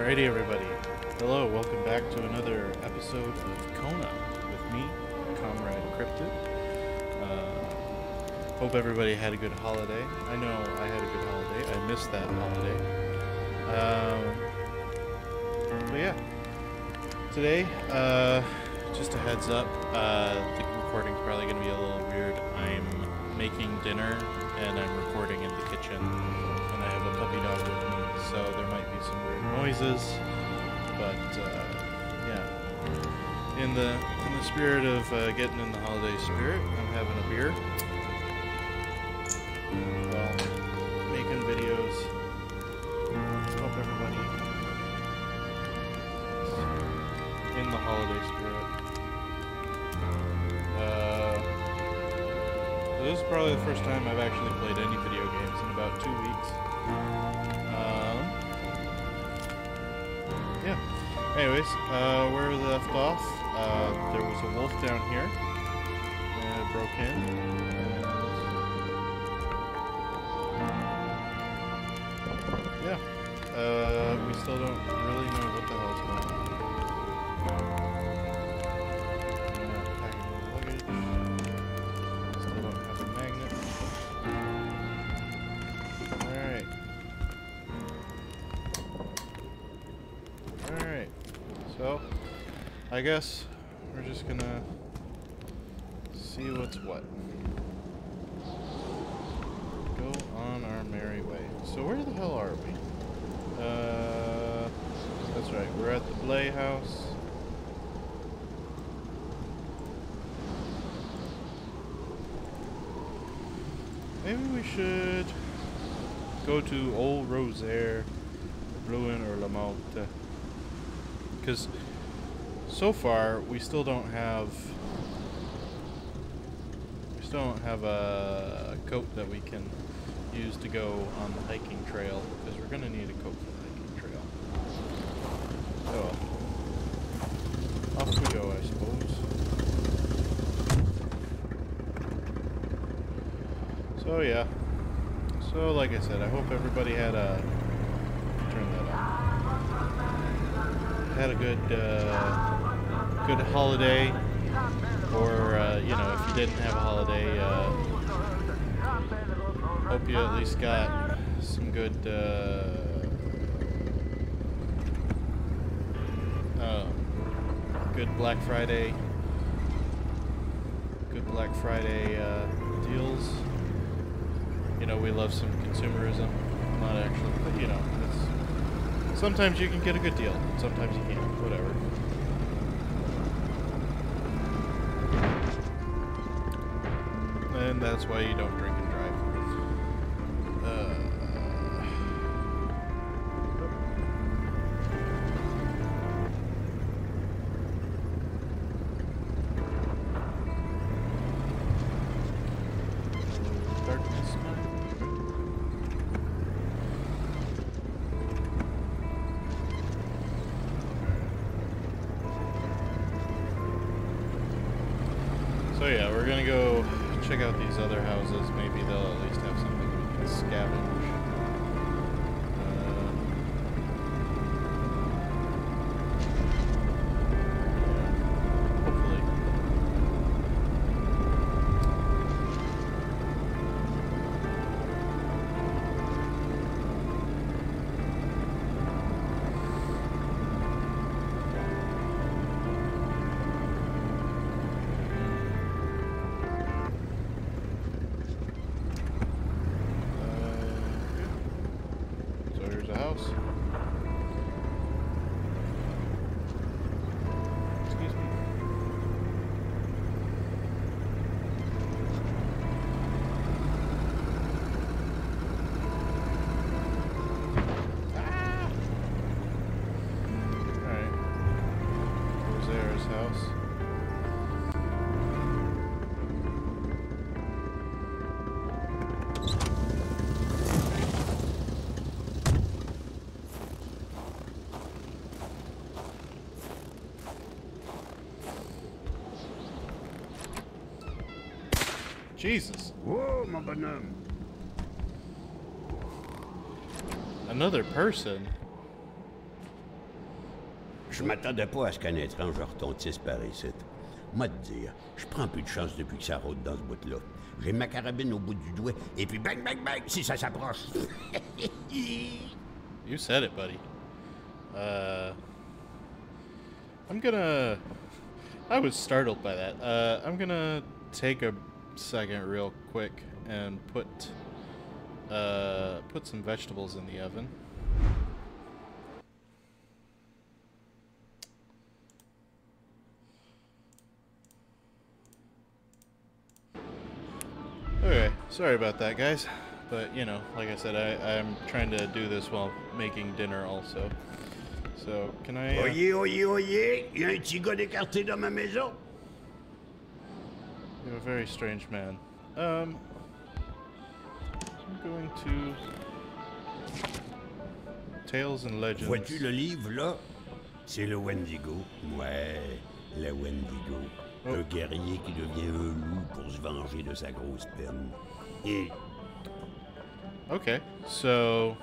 Alrighty, everybody. Hello, welcome back to another episode of Kona with me, Comrade Cryptid. Uh, hope everybody had a good holiday. I know I had a good holiday. I missed that holiday. Um, but yeah, today, uh, just a heads up, uh, the recording's probably going to be a little weird. I'm making dinner and I'm recording in the kitchen, and I have a puppy dog with me, so there might be some weird noises. But uh, yeah, in the in the spirit of uh, getting in the holiday spirit, I'm having a beer while making videos. Hope everybody in the holiday spirit. Uh, this is probably the first time I've actually played any video games in about two weeks. Um, Anyways, uh, where we left off, uh, there was a wolf down here. And it broke in. I guess we're just gonna see what's what. Go on our merry way. So where the hell are we? Uh, that's right, we're at the Blay House. Maybe we should go to Old Rosaire, Bruin, or La Lamont. Because so far, we still don't have... We still don't have a, coat that we can use to go on the hiking trail. Because we're going to need a coat for the hiking trail. So, off we go, I suppose. So yeah. So like I said, I hope everybody had a turn that. Had a good uh, good holiday, or uh, you know, if you didn't have a holiday, uh, hope you at least got some good. Uh, uh, good Black Friday. Good Black Friday uh, deals you know, we love some consumerism. Not actually, but you know, sometimes you can get a good deal, sometimes you can't. Whatever. That's why you don't drink check out these other houses. Maybe they'll at least have something we can scavenge. Jesus. Whoa, my bonhomme. Another person? Je m'attendais pas à ce qu'un étrange retontisse par ici. Moi te dire, je prends plus de chance depuis que ça rôde dans ce bout-là. J'ai ma carabine au bout du doigt, et puis bang, bang, bang, si ça s'approche. You said it, buddy. Uh, I'm gonna. I was startled by that. Uh, I'm gonna take a second, real quick, and put uh, put some vegetables in the oven. Okay, sorry about that, guys. But, you know, like I said, I, I'm trying to do this while making dinner also. So, can I... Uh, oyez, oyez, il y a un petit gars dans ma maison. You're a very strange man. Um, I'm going to... Tales and Legends. Vois-tu le livre, là? C'est le Wendigo. Ouais, le Wendigo. Oh. Un guerrier qui devient un loup pour se venger de sa grosse peine. Et Okay, so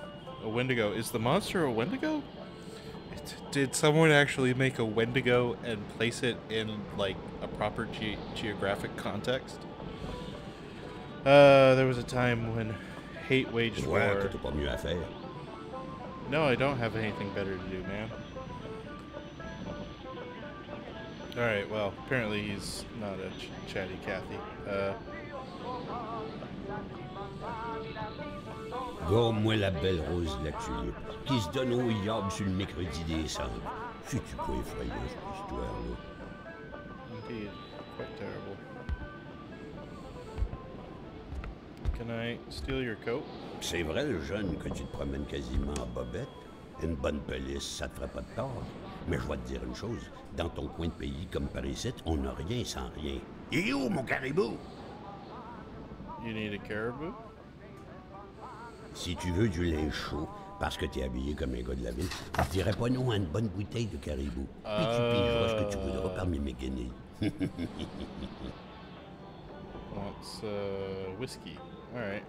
a Wendigo. Is the monster a Wendigo? Did someone actually make a Wendigo and place it in like a proper ge- geographic context? Uh, there was a time when hate waged war. t'as pas mieux à faire. No, I don't have anything better to do, man. All right. Well, apparently he's not a ch- chatty Cathy. Uh, Gomme-moi la belle rose de la tulipe, qui se donne au yab sur le mercredi décembre. C'est-tu pas effrayant, cette histoire-là? Indeed. Quite terrible. Can I steal your coat? C'est vrai, le jeune, que tu te promènes quasiment en bobette. Une bonne police, ça te ferait pas de tort. Mais je vais te dire une chose. Dans ton coin de pays, comme par ici, on n'a rien sans rien. Et où, mon caribou? You need a caribou? Si tu veux du linge chaud, parce que t'es habillé comme un gars de la ville, je dirais pas non à une bonne bouteille de caribou. Puis tu pigeras ce que tu voudras parmi mes guenilles. Wants uh, whiskey. All right.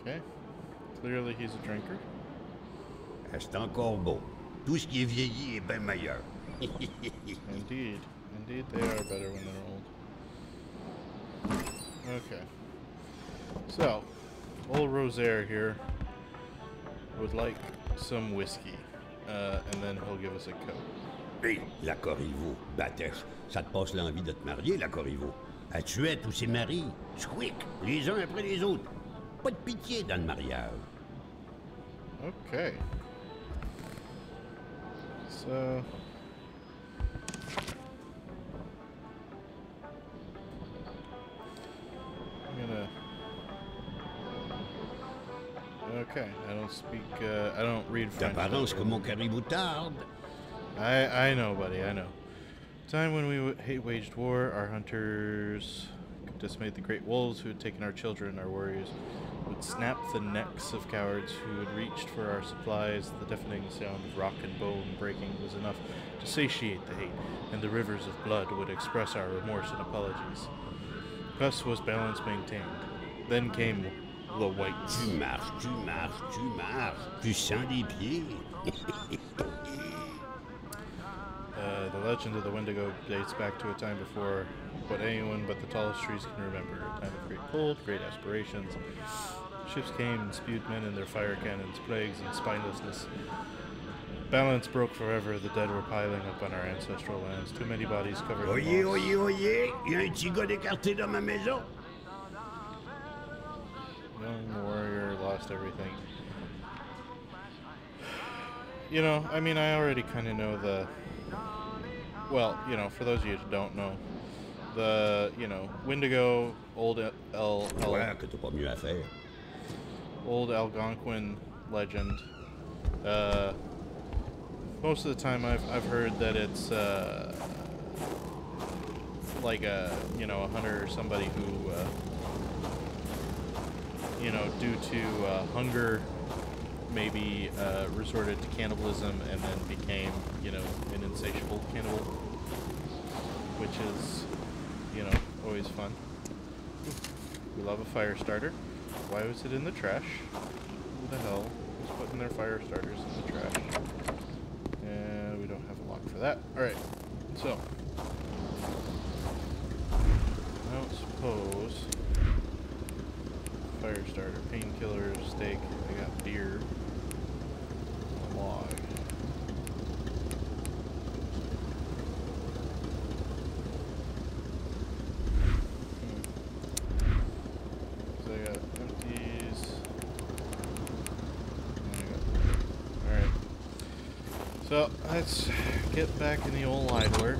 Okay. Clearly he's a drinker. C'est encore beau. Tout ce qui est vieilli est bien meilleur. Indeed. Indeed, they are better when they're old. Okay. So, old Rosaire here would like some whiskey. Uh, and then he'll give us a coat. Hé, la Corriveau, Batèche, ça te passe l'envie de te marier, la Corriveau. À tuer tous ses maris, squick, les uns après les autres. Pas de pitié dans le mariage. Okay. So. I'm gonna. Okay, I don't speak. Uh, I don't read French. D'apparence que mon caribou tarde. I I know, buddy. I know. Time when we hate waged war, our hunters could decimate the great wolves who had taken our children. Our warriors would snap the necks of cowards who had reached for our supplies. The deafening sound of rock and bone breaking was enough to satiate the hate, and the rivers of blood would express our remorse and apologies. Thus was balance maintained. Then came the whites. Tu marches, tu marches, tu marches. Sens les pieds. Uh, the legend of the Wendigo dates back to a time before what anyone but the tallest trees can remember. A time of great cold, great aspirations. Ships came and spewed men in their fire cannons, plagues and spinelessness. Balance broke forever. The dead were piling up on our ancestral lands. Too many bodies covered Oyez, moss. oyez, oyez, il y a un petit gars d'écarté dans ma maison. Young warrior lost everything. You know, I mean, I already kind of know the. Well, you know, for those of you who don't know, the you know Wendigo, old El, El, Ouais, que t'as pas mieux à faire. old Algonquin legend. Uh, most of the time, I've I've heard that it's uh, like a you know a hunter or somebody who uh, you know due to uh, hunger maybe uh, resorted to cannibalism and then became you know an insatiable cannibal, which is you know always fun. We love a fire starter. Why was it in the trash? Who the hell is putting their fire starters in the trash? And we don't have a lock for that. Alright, so. I don't suppose. Fire starter, painkiller, steak. I got beer. Log. Hmm. So I got empties. and I got- Alright. So let's get back in the old idler.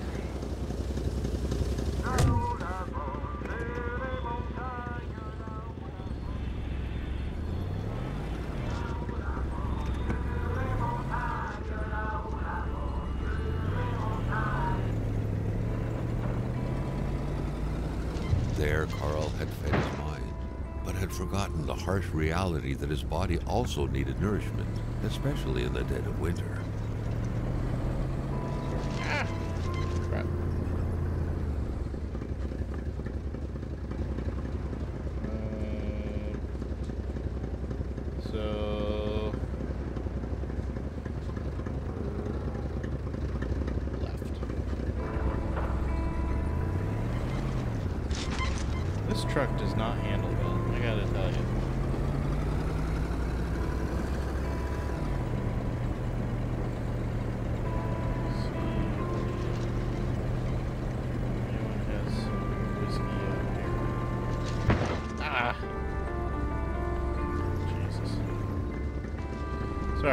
There, Carl had fed his mind, but had forgotten the harsh reality that his body also needed nourishment, especially in the dead of winter.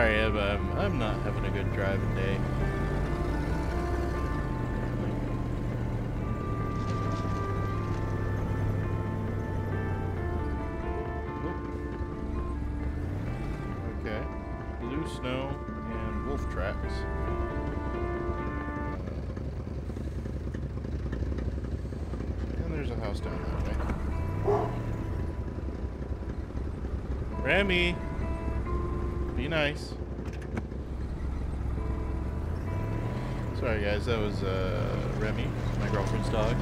Sorry, I'm, I'm not having a good driving day. Okay. Blue snow and wolf tracks. And there's a house down that way. Remy! Be nice. Guys, that was uh, Remy, my girlfriend's dog.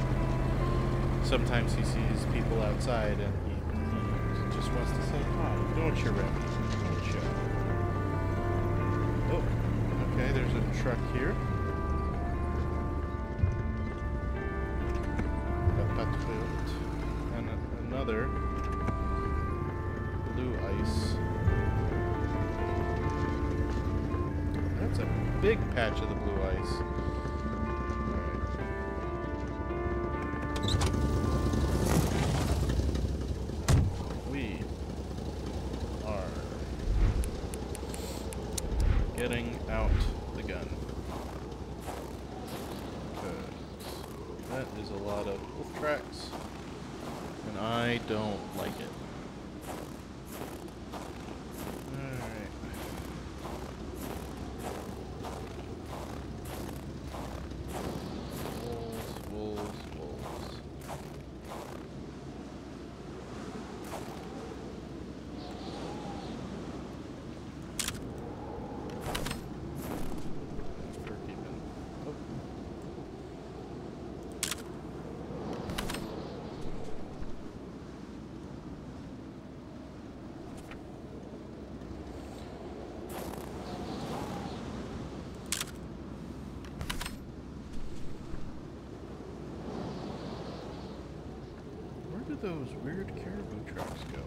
Sometimes he sees people outside and he, he just wants to say hi. Don't you, Remy? Don't you? Oh, okay, there's a truck here. Tracks, and I don't like it. Alright. Wolves, wolves, wolves. For keeping. Oh. Where do those weird caribou trucks go?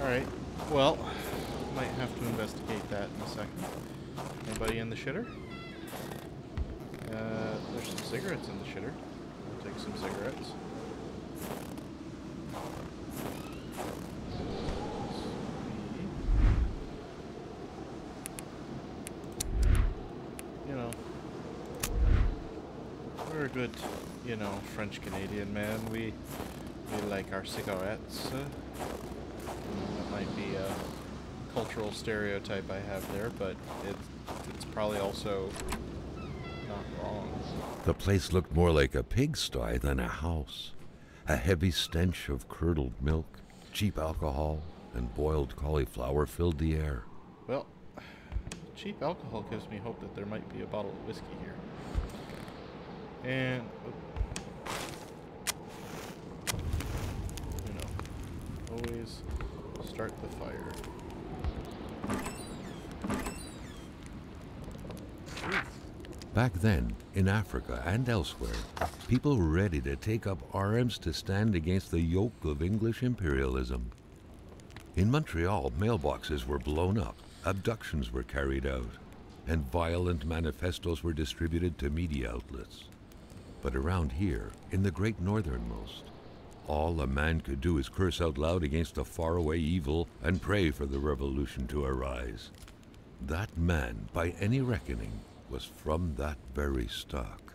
Alright, well, might have to investigate that in a second. Anybody in the shitter? Uh, there's some cigarettes in the shitter. I'll take some cigarettes. You know, we're a good, you know, French Canadian man. We we like our cigarettes. Uh, that might be a cultural stereotype I have there, but it's it's probably also not wrong. The place looked more like a pigsty than a house. A heavy stench of curdled milk, cheap alcohol, and boiled cauliflower filled the air. Well, cheap alcohol gives me hope that there might be a bottle of whiskey here. And oh. you know, always start the fire. Back then, in Africa and elsewhere, people were ready to take up arms to stand against the yoke of English imperialism. In Montreal, mailboxes were blown up, abductions were carried out, and violent manifestos were distributed to media outlets. But around here, in the great northernmost, all a man could do is curse out loud against a faraway evil and pray for the revolution to arise. That man, by any reckoning, was from that very stock.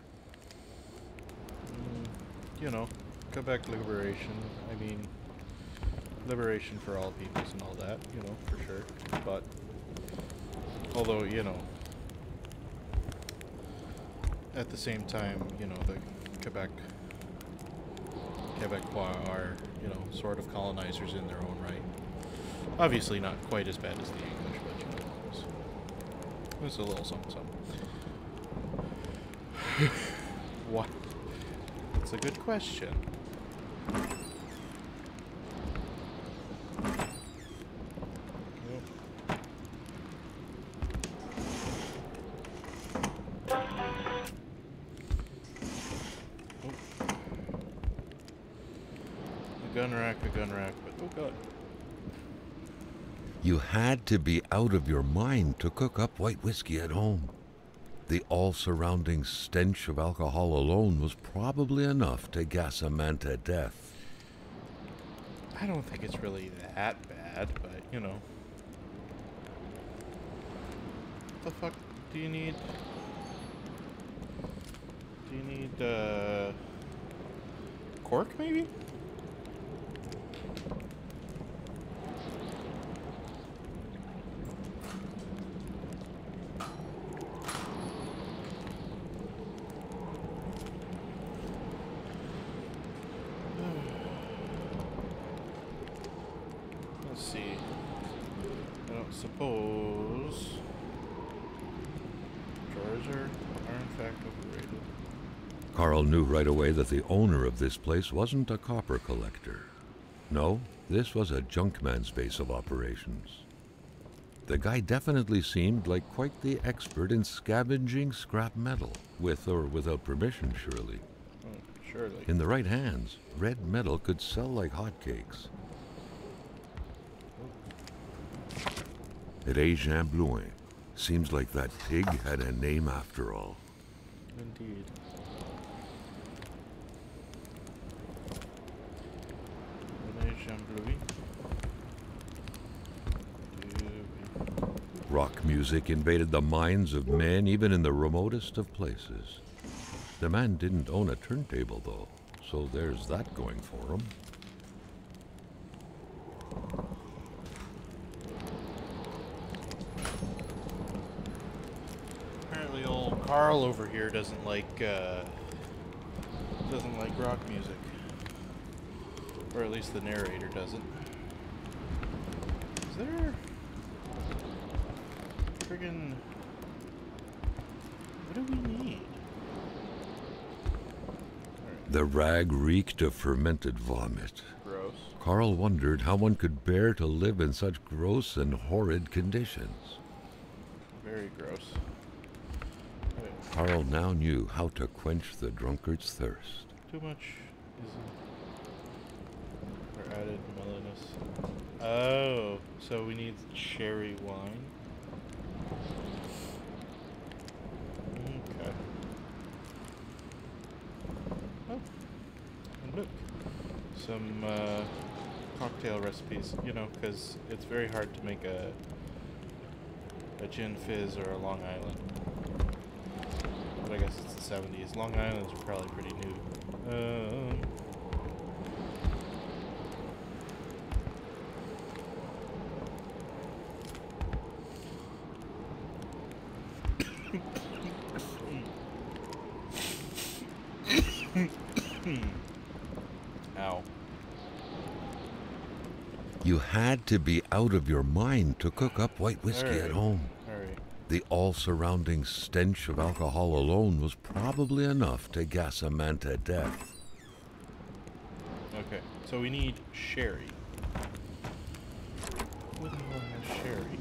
Mm, you know, Quebec liberation. I mean, liberation for all peoples and all that, you know, for sure. But, although, you know, at the same time, you know, the Quebec, Quebecois are, you know, sort of colonizers in their own right. Obviously not quite as bad as the English, but, you know, it's, a little something, something. what? That's a good question. Gun rack, a gun rack, but oh god. You had to be out of your mind to cook up white whiskey at home. The all surrounding stench of alcohol alone was probably enough to gas a man to death. I don't think it's really that bad, but you know. What the fuck do you need? Do you need, uh. Cork, maybe? Let's see. I don't suppose. Drawers are, are in fact overrated. Carl knew right away that the owner of this place wasn't a copper collector. No, this was a junkman's base of operations. The guy definitely seemed like quite the expert in scavenging scrap metal, with or without permission, surely. Oh, surely. In the right hands, red metal could sell like hotcakes. At Jean Blouin, seems like that pig had a name after all. Indeed. Rene Jean Blouin. Rock music invaded the minds of men even in the remotest of places. The man didn't own a turntable, though, so there's that going for him. Apparently, old Carl over here doesn't like uh, doesn't like rock music, or at least the narrator doesn't. Is there friggin' what do we need? The rag reeked of fermented vomit. gross. Carl wondered how one could bear to live in such gross and horrid conditions. Very gross. Carl now knew how to quench the drunkard's thirst. too much is mellowness. Oh, so we need cherry wine. Okay. Oh, and look, some uh, cocktail recipes. You know, because it's very hard to make a a gin fizz or a Long Island. But I guess it's the 70s. Long Islands are probably pretty new. Um, You had to be out of your mind to cook up white whiskey at home. The all surrounding stench of alcohol alone was probably enough to gas a man to death. Okay, so we need sherry. Who the hell has sherry?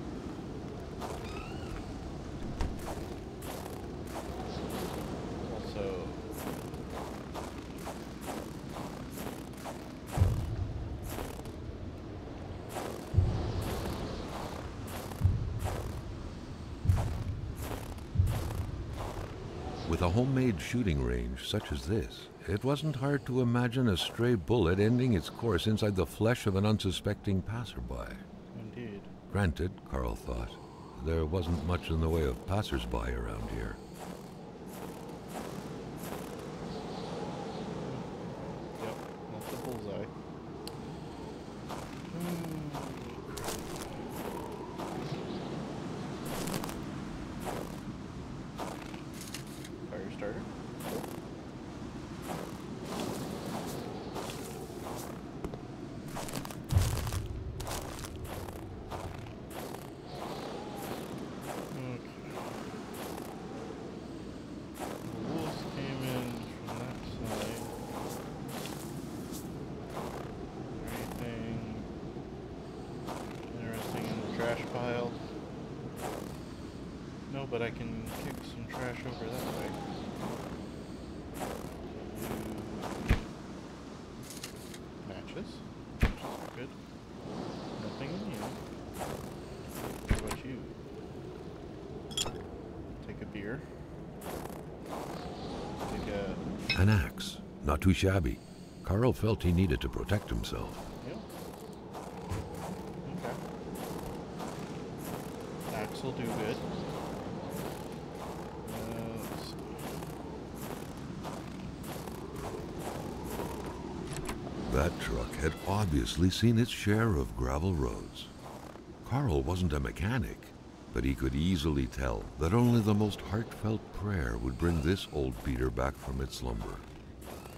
Also, With a homemade shooting range such as this, it wasn't hard to imagine a stray bullet ending its course inside the flesh of an unsuspecting passerby. indeed. Granted, Carl thought, there wasn't much in the way of passersby around here. Yep, that's a bullseye. Fire starter. Okay. The wolves came in from that side. Anything interesting in the trash pile? No, but I can kick some trash over that way. Matches. Good. Nothing in you. What about you? Take a beer. Take a An axe, not too shabby. Carl felt he needed to protect himself. Yep. Okay. Axe will do good. Uh, let's see. That truck had obviously seen its share of gravel roads. Carl wasn't a mechanic, but he could easily tell that only the most heartfelt prayer would bring this old beater back from its slumber.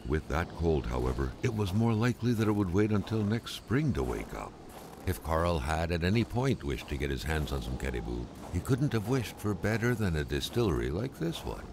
With that cold, however, it was more likely that it would wait until next spring to wake up. If Carl had at any point wished to get his hands on some caribou, he couldn't have wished for better than a distillery like this one.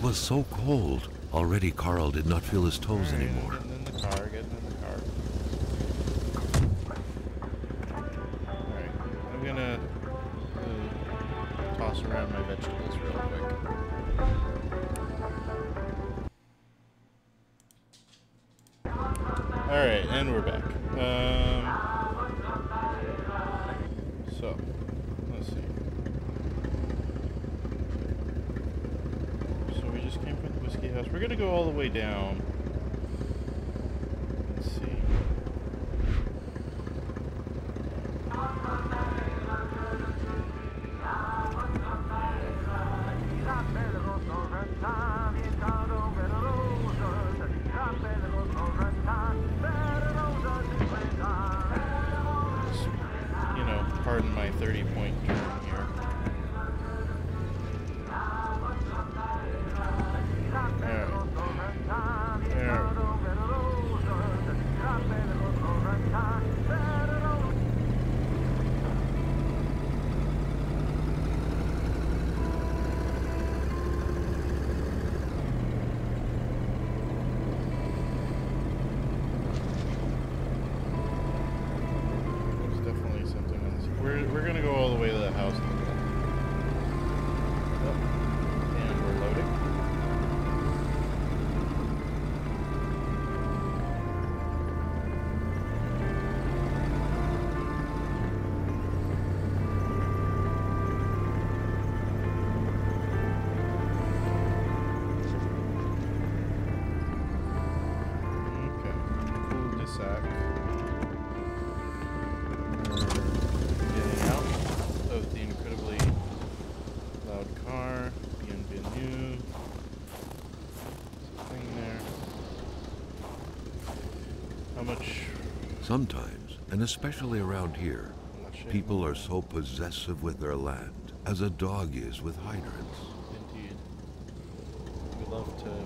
It was so cold. Already Carl did not feel his toes anymore. Way down. You know, pardon my 30 point Sometimes, and especially around here, people are so possessive with their land, as a dog is with hydrants. Indeed. We love to on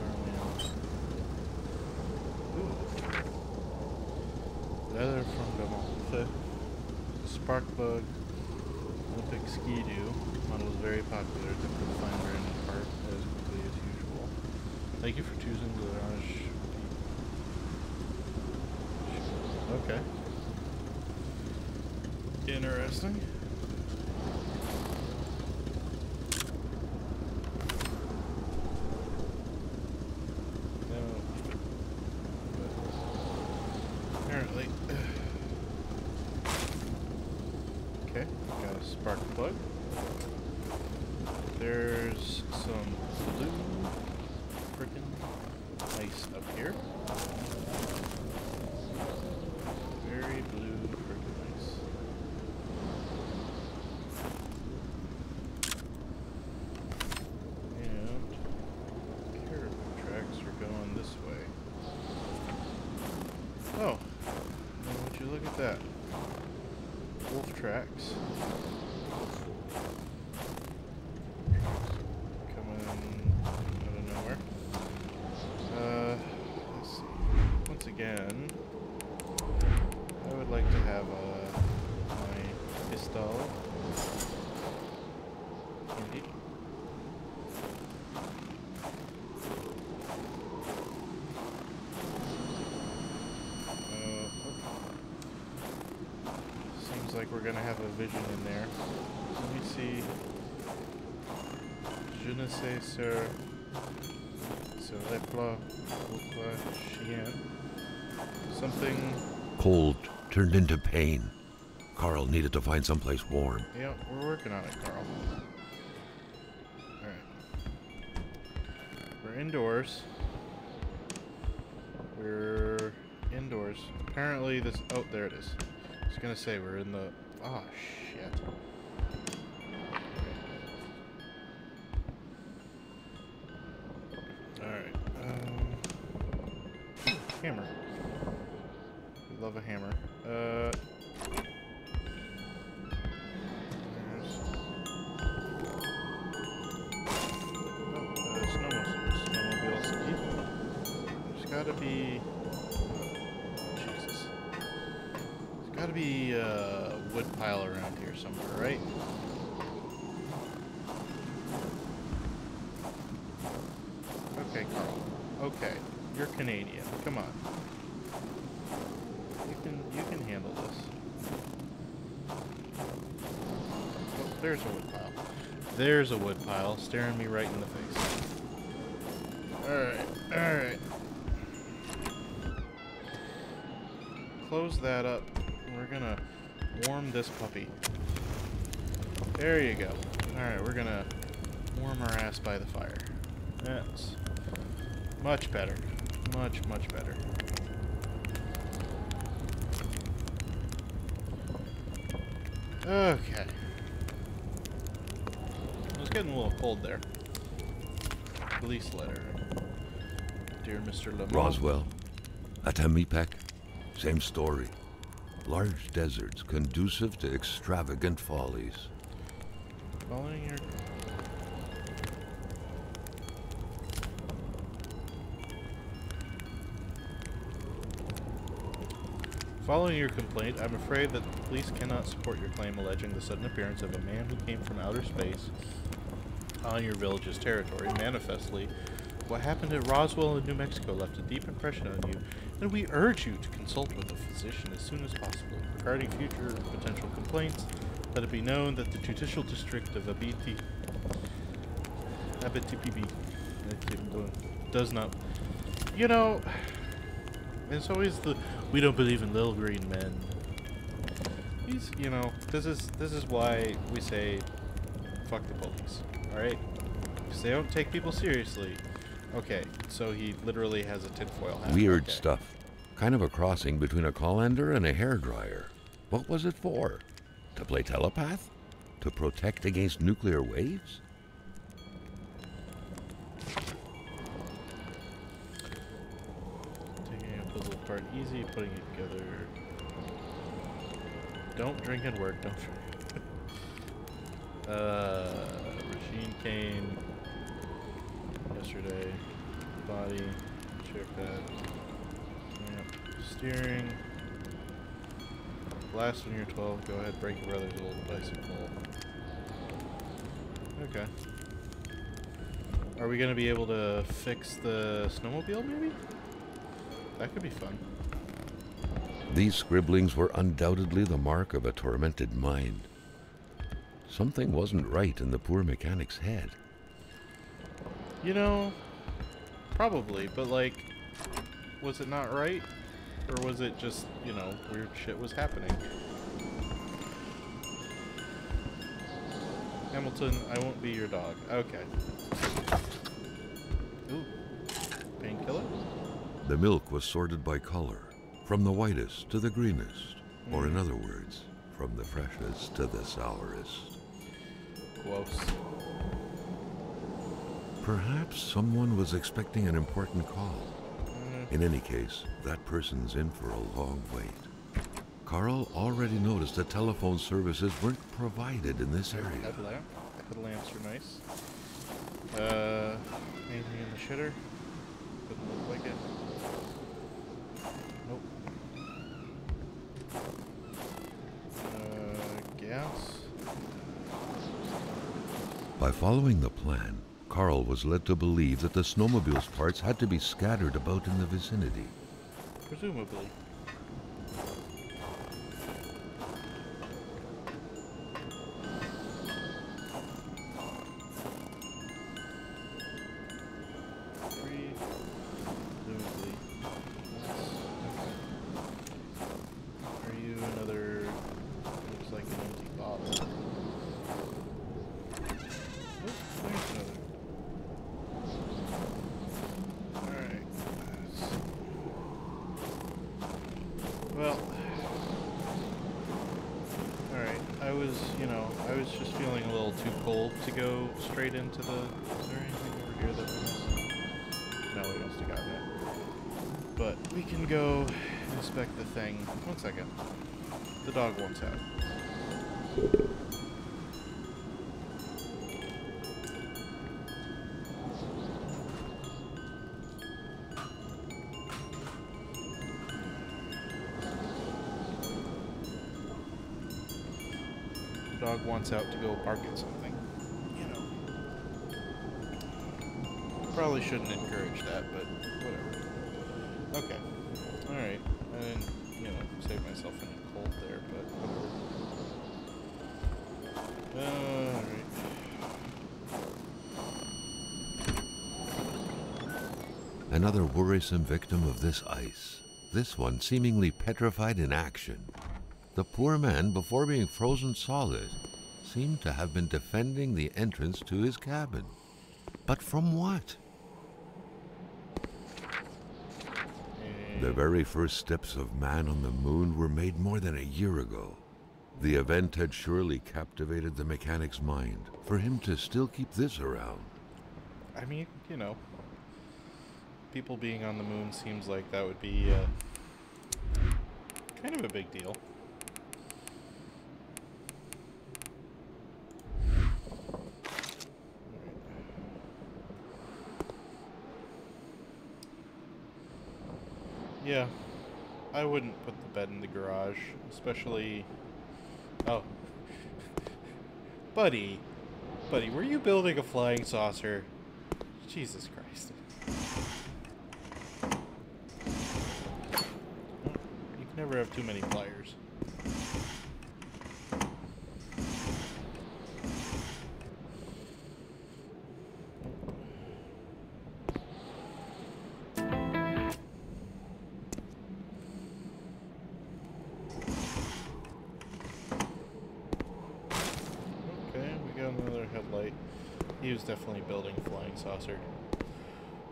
our land. Leather from Gamonte. Spark plug. Olympic Ski-Doo. Model is very popular. Difficult to find random part as quickly as usual. Thank you for choosing the Garage. Okay. Interesting. No. But apparently. okay, got a spark plug. There's some blue frickin' ice up here. Very blue frickin' ice. And caribou tracks are going this way. Oh, and would you look at that? Wolf tracks. Coming out of nowhere. Uh, let's see. Once again, I would like to have uh, my pistol handy. Uh, We're gonna have a vision in there. Let me see. Je ne sais sur serait pas pourquoi chien. Something. Cold turned into pain. Carl needed to find someplace warm. Yeah, we're working on it, Carl. Alright. We're indoors. We're indoors. Apparently this oh there it is. I was gonna say we're in the oh shit. Alright. Um hammer. We love a hammer. Uh Canadian. Come on. You can you can handle this. Oh, there's a wood pile. There's a wood pile staring me right in the face. Alright, alright. Close that up. We're gonna warm this puppy. There you go. Alright, we're gonna warm our ass by the fire. That's much better. Much, much better. Okay. It was getting a little cold there. Police letter. Dear Mr. Lamont. Roswell, Atamipek, same story. Large deserts conducive to extravagant follies. Following your Following your complaint, I'm afraid that the police cannot support your claim alleging the sudden appearance of a man who came from outer space on your village's territory. Manifestly, what happened at Roswell in New Mexico left a deep impression on you, and we urge you to consult with a physician as soon as possible. Regarding future potential complaints, let it be known that the judicial district of Abiti Abitibibi does not. You know, it's always the we don't believe in little green men. He's, you know, this is this is why we say fuck the police. All right, because they don't take people seriously. Okay, so he literally has a tinfoil hat. Weird okay. stuff. Kind of a crossing between a colander and a hairdryer. What was it for? To play telepath? To protect against nuclear waves? Easy, putting it together. Don't drink and work, don't drink. uh, Regine Kane. Yesterday. Body. Chair pad. Yep. Steering. Last when you're 12, go ahead, break your brother's old bicycle. Okay. Are we gonna be able to fix the snowmobile, maybe? That could be fun. These scribblings were undoubtedly the mark of a tormented mind. Something wasn't right in the poor mechanic's head. You know, probably, but like, was it not right? Or was it just, you know, weird shit was happening? Hamilton, I won't be your dog. Okay. Ooh. Painkiller? The milk was sorted by color, from the whitest to the greenest, or in other words, from the freshest to the sourest. Gross. Perhaps someone was expecting an important call. Mm, In any case, that person's in for a long wait. Carl already noticed that telephone services weren't provided in this area. Headlamp. Headlamps are nice. Uh, anything in the shitter? Doesn't look like it. Nope. Uh, gas? By following the plan, Carl was led to believe that the snowmobile's parts had to be scattered about in the vicinity. Presumably. Into the... Is there anything over here that we missed? No, we must have gotten it. But we can go inspect the thing. One second. The dog wants out. dog wants out to go bark at something, you know. Probably shouldn't encourage that, but whatever. Okay. Alright. I didn't, you know, save myself in cold there, but whatever. Alright. Another worrisome victim of this ice, this one seemingly petrified in action. The poor man, before being frozen solid, seemed to have been defending the entrance to his cabin. But from what? The very first steps of man on the moon were made more than a year ago. The event had surely captivated the mechanic's mind for him to still keep this around. I mean, you know, people being on the moon seems like that would be uh, kind of a big deal. Yeah, I wouldn't put the bed in the garage, especially. Oh. Buddy. Buddy, were you building a flying saucer? Jesus Christ. You can never have too many pliers.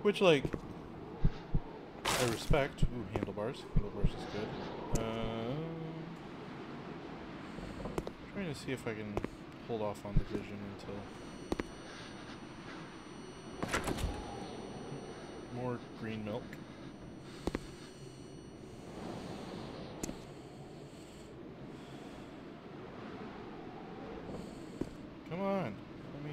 Which, like, I respect. Ooh, handlebars. Handlebars is good. Uh, trying to see if I can hold off on the vision until more green milk. Come on. Let me.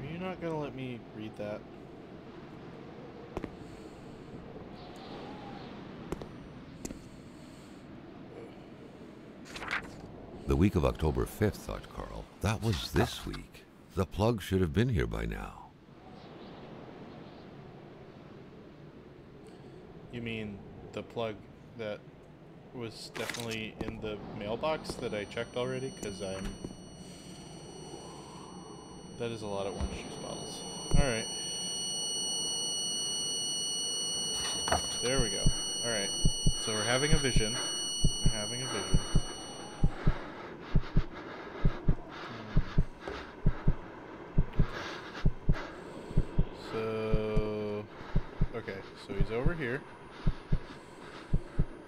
Are you not gonna let me read that? The week of October 5th, thought Carl. That was this week. The plug should have been here by now. You mean the plug that was definitely in the mailbox that I checked already? Because I'm. That is a lot of orange juice bottles. Alright. There we go. Alright. So we're having a vision. We're having a vision. Hmm. So. Okay, so he's over here.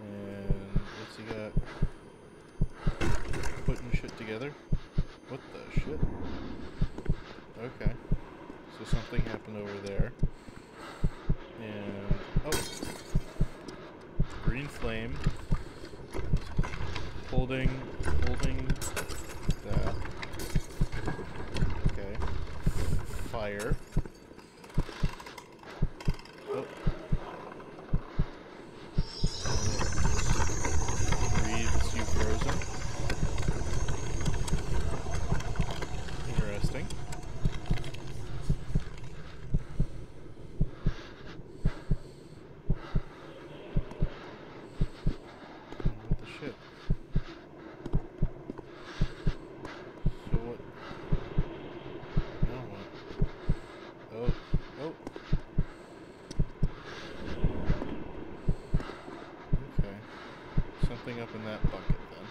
And what's he got? Putting shit together? What the shit? Okay. So something happened over there. And oh green flame holding holding that. Okay. Fire. Oh. Reads you frozen. Interesting. What the shit? So what? Now what? Oh, oh. Okay. Something up in that bucket then.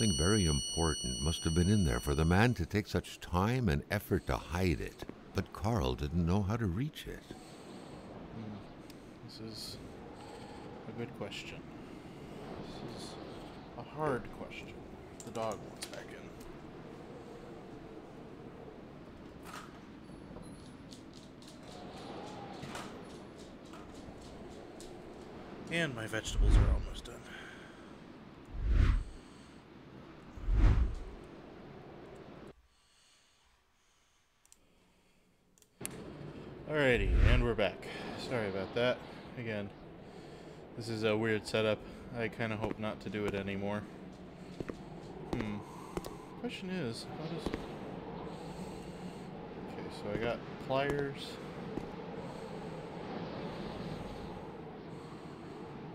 Something very important must have been in there for the man to take such time and effort to hide it. But Carl didn't know how to reach it. This is a good question. This is a hard question. The dog wants back in. And my vegetables are almost done. Alrighty, and we're back. Sorry about that. Again, this is a weird setup. I kind of hope not to do it anymore. Hmm. Question is, how does... Okay, so I got pliers.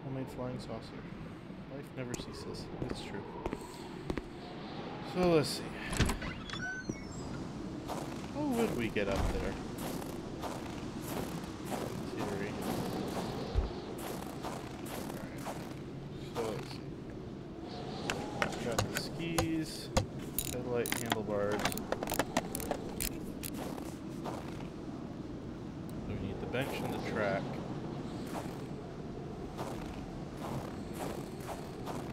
Homemade flying saucer. Life never ceases. It's true. So let's see. How would we get up there? Theory. Alright. So let's see. Got the skis, headlight handlebars. We need the bench and the track.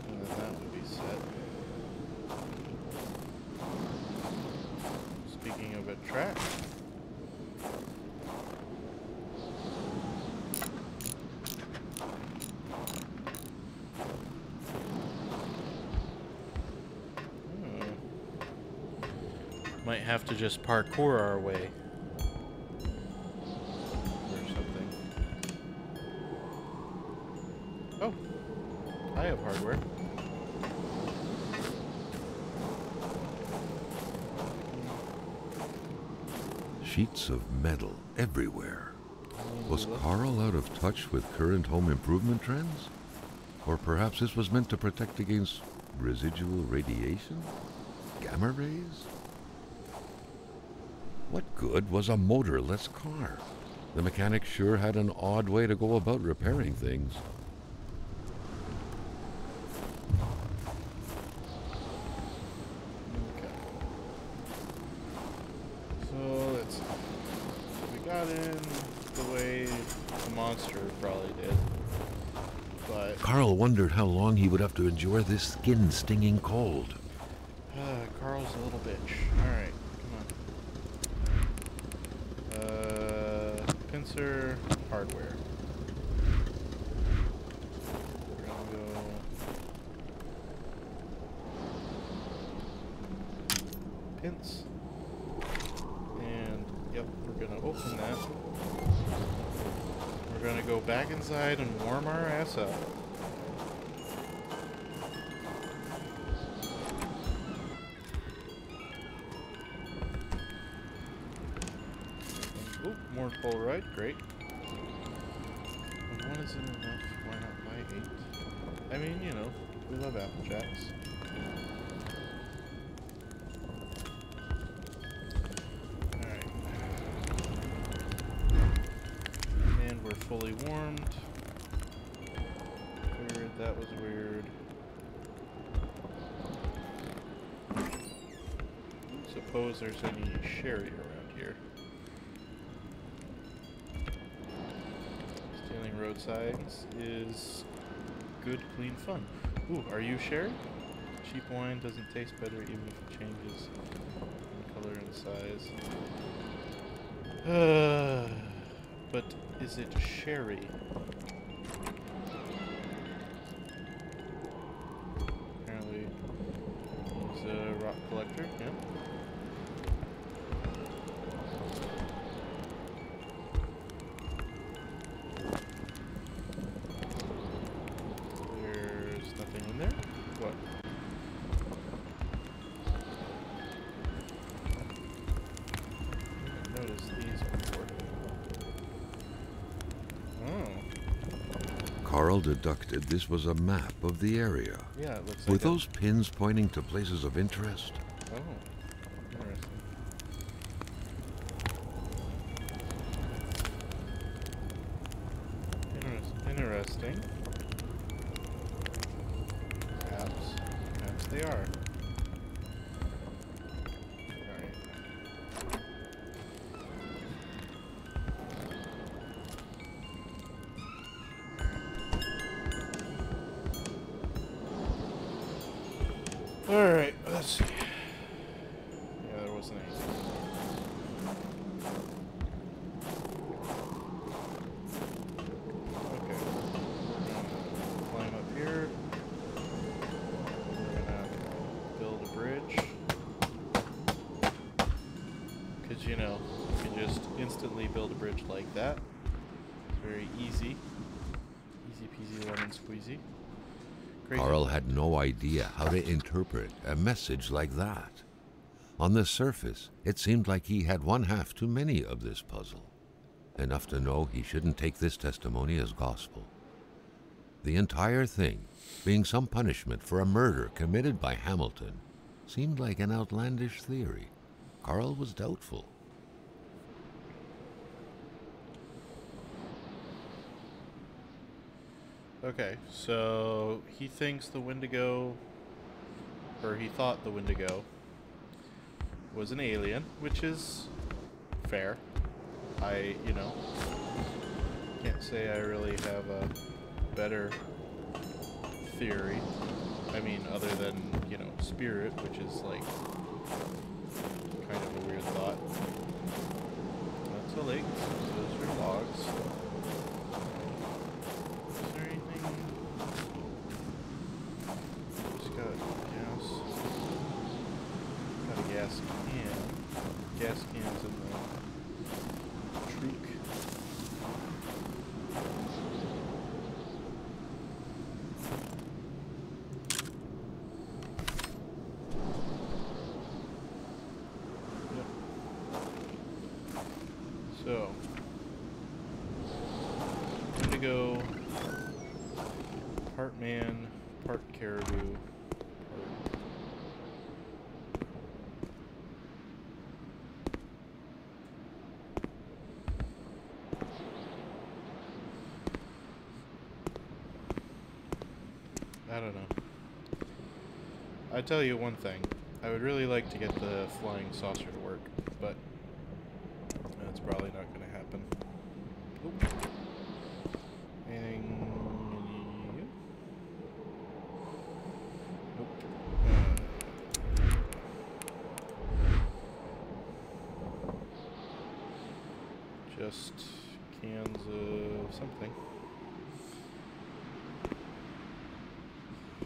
And then that would be set. Speaking of a track. Hmm. Might have to just parkour our way. Or something. Oh. I have hardware. Sheets of metal everywhere. Oh, was Carl out of touch with current home improvement trends? Or perhaps this was meant to protect against residual radiation? Gamma rays? What good was a motorless car? The mechanic sure had an odd way to go about repairing things. Okay. So let's see. We got in the way the monster probably did. But Carl wondered how long he would have to endure this skin stinging cold. uh, Carl's a little bitch. Alright, come on. Pincer hardware. We're gonna go pinch. And yep, we're gonna open that. We're gonna go back inside and warm our ass up. More great. When one isn't enough, why not buy eight? I mean, you know, we love Apple Jacks. Alright. And we're fully warmed. Weird, that was weird. Suppose there's any sherry Signs is good, clean fun. Ooh, are you sherry? Cheap wine doesn't taste better even if it changes in color and size. Uh, but is it sherry? Notice these before. Oh, Carl deducted this was a map of the area. yeah, it looks Were like those pins pointing to places of interest? Oh, interesting. Idea how to interpret a message like that. On the surface, it seemed like he had one half too many of this puzzle. Enough to know he shouldn't take this testimony as gospel. The entire thing, being some punishment for a murder committed by Hamilton, seemed like an outlandish theory. Carl was doubtful. Okay, so he thinks the Wendigo, or he thought the Wendigo, was an alien, which is fair. I, you know, can't say I really have a better theory. I mean, other than, you know, spirit, which is like kind of a weird thought. Lake, so those are logs. Is there anything? Just got gas. Got a gas can. Gas cans in the truck. Yep. So, Wendigo, part man, part caribou. Part I don't know. I tell you one thing. I would really like to get the flying saucer to work, but that's probably not going to happen. Oop. Anything? Uh, just cans of something.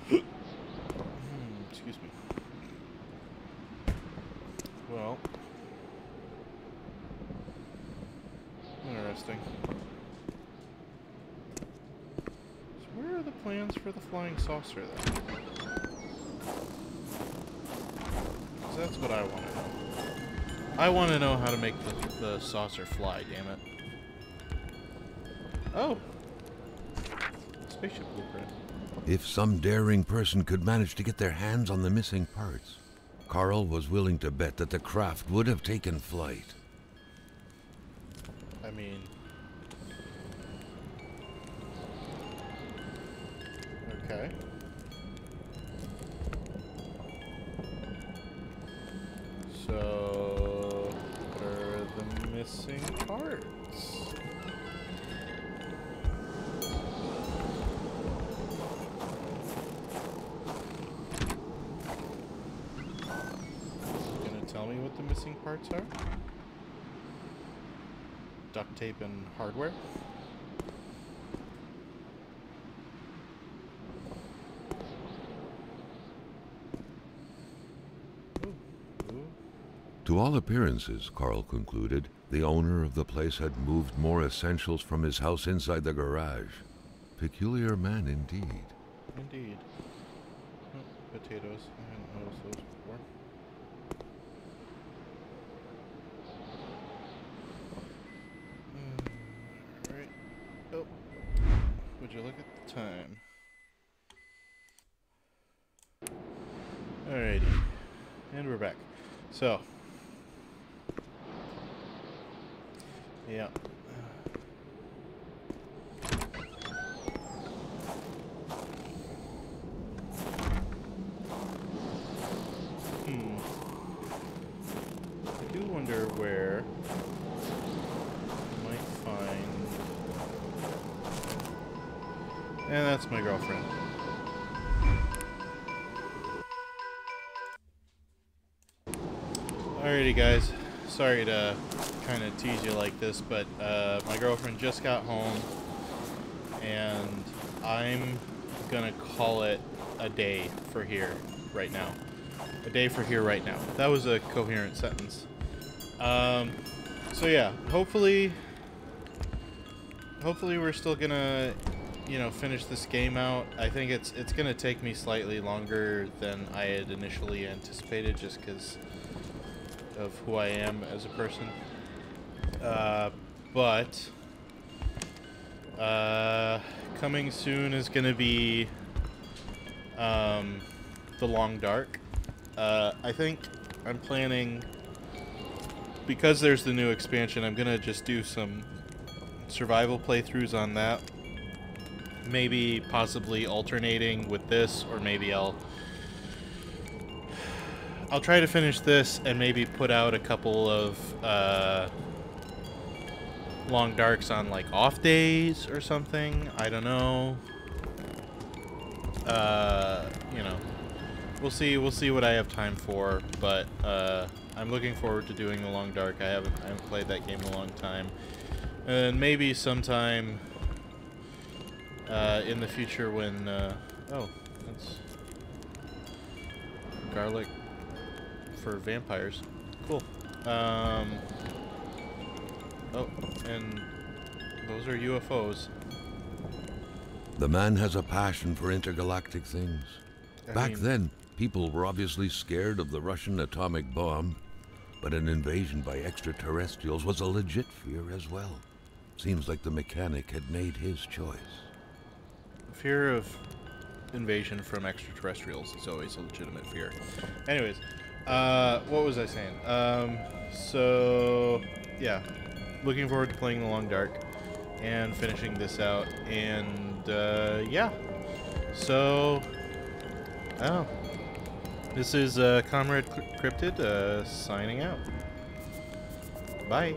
Hmm, Excuse me. Well, interesting. So where are the plans for the flying saucer then? 'Cause that's what I want to know. I want to know how to make the, the saucer fly, damn it. Oh! Spaceship blueprint. If some daring person could manage to get their hands on the missing parts, Carl was willing to bet that the craft would have taken flight. Appearances, Carl concluded, the owner of the place had moved more essentials from his house inside the garage. Peculiar man indeed. Indeed. Oh, potatoes. I hadn't noticed those before. Mm, Alright. Oh. Would you look at the time? Alrighty. And we're back. So. Sorry to kind of tease you like this, but uh, my girlfriend just got home, and I'm gonna call it a day for here right now. A day for here right now. That was a coherent sentence. Um, so yeah, hopefully, hopefully we're still gonna, you know, finish this game out. I think it's it's gonna take me slightly longer than I had initially anticipated, just because of who I am as a person. Uh, but uh, coming soon is gonna be um, the Long Dark. Uh, I think I'm planning because there's the new expansion. I'm gonna just do some survival playthroughs on that. Maybe possibly alternating with this, or maybe I'll I'll try to finish this and maybe put out a couple of uh, long darks on like off days or something. I don't know. Uh, you know, we'll see. We'll see what I have time for. But uh, I'm looking forward to doing the long dark. I haven't I haven't played that game in a long time, and maybe sometime uh, in the future when uh, oh that's garlic for vampires. Cool. Um, oh, and those are UFOs. The man has a passion for intergalactic things. I Back mean- then, people were obviously scared of the Russian atomic bomb, but an invasion by extraterrestrials was a legit fear as well. Seems like the mechanic had made his choice. Fear of invasion from extraterrestrials is always a legitimate fear. Anyways, uh, what was I saying? Um, so, yeah. Looking forward to playing The Long Dark and finishing this out. And, uh, yeah. So, oh. This is uh, Comrade Cryptid uh, signing out. Bye.